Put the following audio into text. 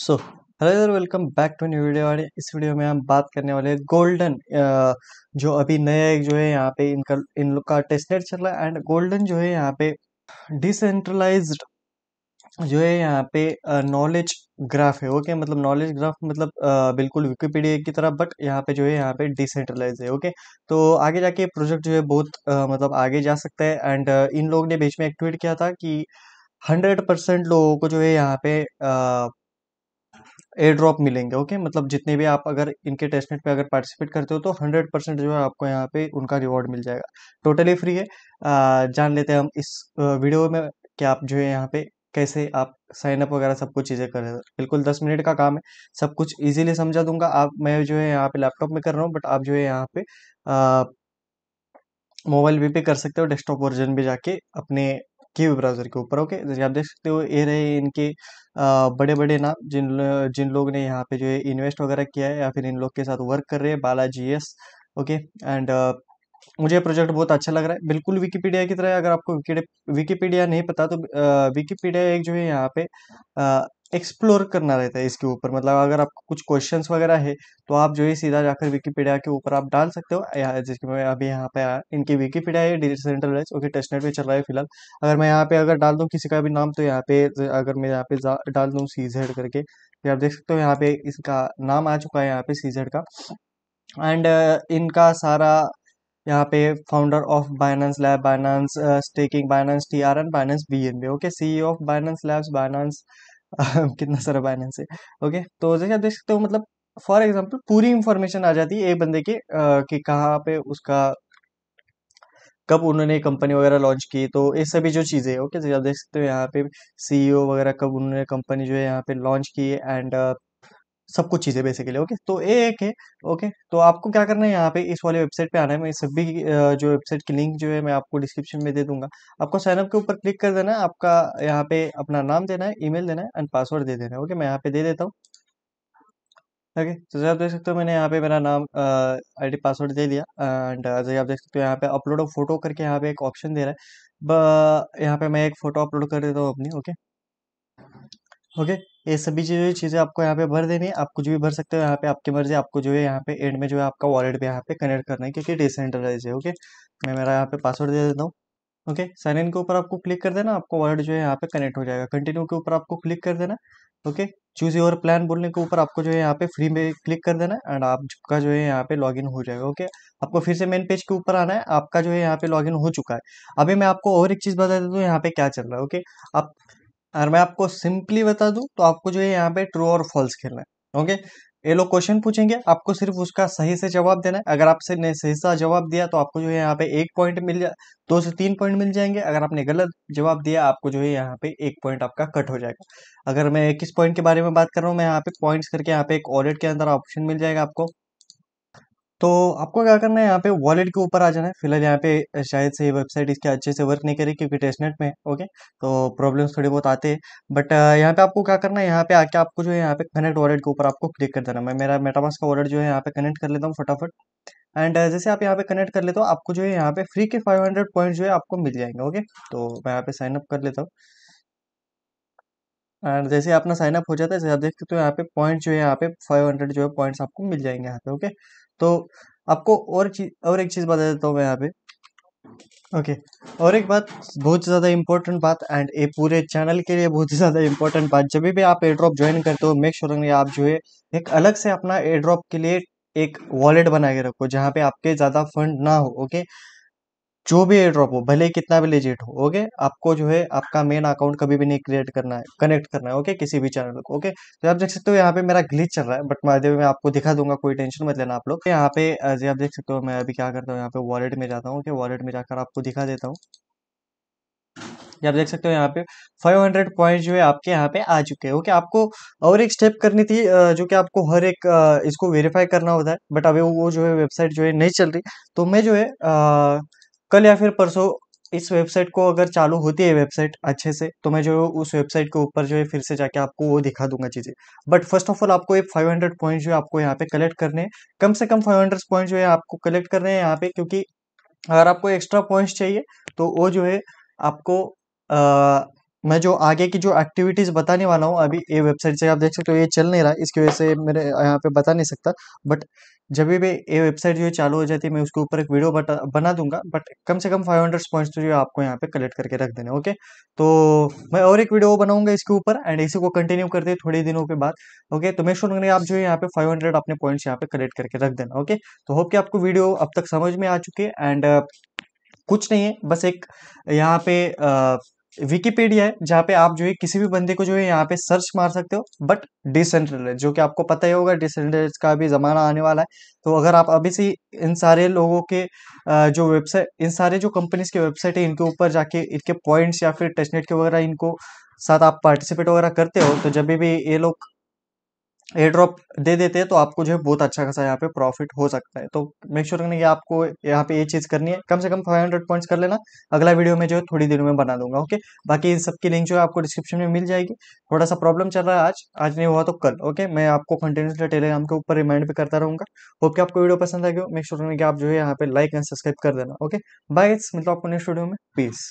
सो hello इधर welcome back to new video वाले इस वीडियो में हम बात करने वाले हैं गोल्डन जो अभी नया जो है यहाँ पे इनका, इन लोग का टेस्टनेट चल रहा है एंड गोल्डन जो है यहाँ पे डिसेंट्रलाइज्ड जो है यहाँ पे नॉलेज ग्राफ है ओके मतलब नॉलेज ग्राफ मतलब बिल्कुल विकिपीडिया की तरह बट यहाँ पे जो है यहाँ पे डिसेंट्रलाइज है ओके तो आगे जाके प्रोजेक्ट जो है बहुत मतलब आगे जा सकता है एंड इन लोगों ने बीच में एक ट्वीट किया था कि हंड्रेड परसेंट लोगों को जो है यहाँ पे एयर ड्रॉप मिलेंगे ओके मतलब जितने भी आप अगर इनके टेस्टनेट पे अगर पार्टिसिपेट करते हो तो हंड्रेड परसेंट जो है आपको यहाँ पे उनका रिवॉर्ड मिल जाएगा। टोटली फ्री है। अ, जान लेते हैं हम इस वीडियो में कि आप जो है यहाँ पे कैसे आप साइन अप वगैरह सब कुछ चीज़ें कर रहे हो। बिल्कुल दस मिनट का काम है। सब कुछ इजीली समझा दूँगा। आप मैं जो है यहाँ पे लैपटॉप में कर रहा हूँ बट आप जो है यहाँ पे मोबाइल भी पे कर सकते हो डेस्कटॉप वर्जन भी जाके अपने कीवी ब्राउज़र के ऊपर ओके जैसे आप देख सकते हो, ये रहे इनके बड़े बड़े नाम, जिन जिन लोग ने यहाँ पे जो है इन्वेस्ट वगैरह किया है या फिर इन लोग के साथ वर्क कर रहे हैं, बालाजी एस ओके एंड मुझे प्रोजेक्ट बहुत अच्छा लग रहा है। बिल्कुल विकीपीडिया की तरह। अगर आपको विकीपीडिया नहीं पता तो विकिपीडिया एक जो है यहाँ पे एक्सप्लोर करना रहता है इसके ऊपर। मतलब अगर आपको कुछ क्वेश्चंस वगैरह है तो आप जो है सीधा जाकर विकिपीडिया के ऊपर आप डाल सकते हो। जैसे मैं अभी यहाँ पे इनकी विकिपीडिया है डिसेंट्रलाइज ओके टेस्टनेट पे चल रहा है फ़िलहाल। अगर मैं यहाँ पे अगर डाल दूँ किसी का भी नाम तो यहाँ पे अगर मैं यहाँ पे डाल दूँ सी जेड करके तो आप देख सकते हो यहाँ पे इसका नाम आ चुका है यहाँ पे सी जेड का। एंड इनका सारा यहाँ पे founder of Binance lab Binance staking Binance T R N Binance B N B okay CEO of Binance labs Binance कितना सारा बाइनेंस है ओके तो जैसे आप देख सकते हो मतलब फॉर एग्ज़ाम्पल पूरी इंफॉर्मेशन आ जाती है एक बंदे के uh, कि कहाँ पे उसका कब उन्होंने कंपनी वगैरह लॉन्च की तो ये सभी जो चीज़ें ओके जैसे आप देख सकते हो यहाँ पे सीईओ वगैरह कब उन्होंने कंपनी जो है यहाँ पे लॉन्च की एंड सब कुछ चीज़ें बेसिकली ओके तो ये एक है ओके तो आपको क्या करना है, यहाँ पे इस वाले वेबसाइट पे आना है, मैं सभी जो वेबसाइट की लिंक जो है मैं आपको डिस्क्रिप्शन में दे दूँगा। आपको साइनअप के ऊपर क्लिक कर देना है, आपका यहाँ पे अपना नाम देना है ईमेल देना है एंड पासवर्ड दे देना है ओके मैं यहाँ पे दे देता हूँ। ओके तो जैसे आप देख सकते हो, मैंने यहाँ पे मेरा नाम आईडी पासवर्ड दे दिया एंड जैसे आप देख सकते हो, यहाँ पे अपलोड फ़ोटो करके यहाँ पे एक ऑप्शन दे रहा है। यहाँ पे मैं एक फ़ोटो अपलोड कर देता हूँ अपनी ओके ओके ये सभी चीज़ें चीज़ें आपको यहाँ पे भर देनी है आप कुछ भी भर सकते हो यहाँ पे आपकी मर्ज़ी आपको जो है यहाँ पे एंड में जो है आपका वॉलेट भी यहाँ पे कनेक्ट करना है क्योंकि डिसेंट्रलाइज है ओके मैं मेरा यहाँ पे पासवर्ड दे देता हूँ ओके साइन इन के ऊपर आपको क्लिक कर देना आपको वॉलेट जो है यहाँ पे कनेक्ट हो जाएगा कंटिन्यू के ऊपर आपको क्लिक कर देना ओके चूज़ योर प्लान बोलने के ऊपर आपको जो है यहाँ पे फ्री में क्लिक कर देना एंड आपका जो है यहाँ पे लॉगिन हो जाएगा ओके आपको फिर से मेन पेज के ऊपर आना है आपका जो है यहाँ पे लॉगिन हो चुका है अभी मैं आपको और एक चीज़ बता देता हूँ यहाँ पे क्या चल रहा है ओके आप अगर मैं आपको सिंपली बता दूँ तो आपको जो है यहाँ पे ट्रू और फॉल्स खेलना है ओके ये लोग क्वेश्चन पूछेंगे, आपको सिर्फ़ उसका सही से जवाब देना है। अगर आपसे ने सही सा जवाब दिया तो आपको जो है यहाँ पे एक पॉइंट मिल जा, दो से तीन पॉइंट मिल जाएँगे। अगर आपने गलत जवाब दिया, आपको जो है यहाँ पे एक पॉइंट आपका कट हो जाएगा। अगर मैं किस पॉइंट के बारे में बात कर रहा हूँ, मैं यहाँ पे पॉइंट्स करके यहाँ पे एक ऑडिट के अंदर ऑप्शन मिल जाएगा आपको। तो आपको क्या करना है यहाँ पे वॉलेट के ऊपर आ जाना है फ़िलहाल यहाँ पे शायद से वेबसाइट इसके अच्छे से वर्क नहीं करी क्योंकि टेस्टनेट में ओके तो प्रॉब्लम्स थोड़ी बहुत आते हैं बट यहाँ पे आपको क्या करना है यहाँ पे आके आपको जो है यहाँ पे कनेक्ट वॉलेट के ऊपर आपको क्लिक कर देना मैं मेरा मेटामास का वॉलेट जो है यहाँ पे कनेक्ट कर लेता हूँ फटाफट एंड जैसे आप यहाँ पे कनेक्ट कर लेते हो आपको जो है यहाँ पे फ्री के फाइव हंड्रेड पॉइंट जो है आपको मिल जाएँगे ओके तो मैं यहाँ पे साइन अप कर लेता हूँ एंड जैसे अपना साइन अप हो जाता है जैसे आप देख सकते हो यहाँ पे पॉइंट जो है यहाँ पे 500 जो है पॉइंट्स आपको मिल जाएँगे यहाँ पे ओके तो आपको और चीज़, और एक चीज़ बता देता हूँ मैं यहाँ पे ओके okay. और एक बात, बहुत ज़्यादा इंपॉर्टेंट बात एंड ये पूरे चैनल के लिए बहुत ही ज़्यादा इंपॉर्टेंट बात, जब भी आप एड्रॉप ज्वाइन करते हो मेक श्योर आप जो है, एक अलग से अपना एड्रॉप के लिए एक वॉलेट बना के रखो, जहाँ पे आपके ज़्यादा फंड ना हो ओके जो भी एयर ड्रॉप हो, भले ही कितना भी लेजिट हो ओके आपको जो है, आपका मेन अकाउंट कभी भी नहीं क्रिएट करना है कनेक्ट करना है ओके किसी भी चैनल को ओके तो आप देख सकते हो यहाँ पे मेरा ग्लिच चल रहा है बट मैं मैं आपको दिखा दूँगा, कोई टेंशन मत लेना आप लोग। यहाँ पे आप देख सकते हो, मैं अभी क्या करता हूँ, यहाँ पे वॉलेट में जाता हूँ वॉलेट में जाकर आपको दिखा देता हूँ। आप देख सकते हो यहाँ पे 500 पॉइंट जो है आपके यहाँ पे आ चुके हैं ओके आपको और एक स्टेप करनी थी जो कि आपको हर एक इसको वेरीफाई करना होता है बट अभी वो जो है वेबसाइट जो है नहीं चल रही तो मैं जो है कल या फिर परसों इस वेबसाइट को अगर चालू होती है वेबसाइट अच्छे से तो मैं जो उस वेबसाइट के ऊपर जो है फिर से जाके आपको वो दिखा दूँगा चीज़ें। बट फ़र्स्ट ऑफ़ ऑल आपको एक 500 पॉइंट जो है आपको यहाँ पे कलेक्ट करने हैं। कम से कम 500 पॉइंट जो है आपको कलेक्ट करने हैं यहाँ पे, क्योंकि अगर आपको एक्स्ट्रा पॉइंट्स चाहिए तो वो जो है आपको मैं जो आगे की जो एक्टिविटीज़ बताने वाला हूँ, अभी ये वेबसाइट से आप देख सकते हो, ये चल नहीं रहा, इसकी वजह से मेरे यहाँ पे बता नहीं सकता। बट जब भी ये वेबसाइट जो है चालू हो जाती है, मैं उसके ऊपर एक वीडियो बता, बना दूँगा। बट कम से कम 500 पॉइंट्स तो जो है आपको यहाँ पे कलेक्ट करके रख देने ओके तो मैं और एक वीडियो बनाऊँगा इसके ऊपर एंड इसी को कंटिन्यू करते हैं थोड़े दिनों के बाद ओके तो मैं श्योर करेंगे आप जो है यहाँ पे 500 अपने पॉइंट्स यहाँ पे कलेक्ट करके रख देना ओके तो होप कि आपको वीडियो अब तक समझ में आ चुकी है एंड कुछ नहीं है, बस एक यहाँ पे विकीपीडिया है, जहाँ पे आप जो है किसी भी बंदे को जो है यहाँ पे सर्च मार सकते हो बट डिसेंट्रलाइज जो कि आपको पता ही होगा डिसेंट्रलाइज का भी जमाना आने वाला है। तो अगर आप अभी से इन सारे लोगों के जो वेबसाइट इन सारे जो कंपनीज़ के वेबसाइट है, इनके ऊपर जाके इनके पॉइंट्स या फिर टेस्टनेट के वगैरह इनको साथ आप पार्टिसिपेट वगैरह करते हो तो जब भी ये लोग एयर ड्रॉप दे देते हैं तो आपको जो है बहुत अच्छा खासा यहाँ पे प्रॉफिट हो सकता है। तो मेक श्योर करने की आपको यहाँ पे ये चीज़ करनी है। कम से कम 500 पॉइंट्स कर लेना। अगला वीडियो में जो है थोड़ी देर में बना दूँगा ओके बाकी इन सबकी लिंक जो है आपको डिस्क्रिप्शन में मिल जाएगी। थोड़ा सा प्रॉब्लम चल रहा है आज। आज नहीं हुआ तो कल ओके मैं आपको कंटिन्यूसली टेलीग्राम के ऊपर रिमाइंड भी करता रहूँगा। होप कि आपको वीडियो पसंद आ गया मेक श्योर करने की आप जो है यहाँ पे लाइक एंड सब्सक्राइब कर देना ओके बाय मतलब आपको नेक्स्ट वीडियो में। पीस